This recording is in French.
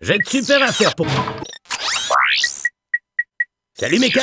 J'ai de super affaires pour... Salut Mekai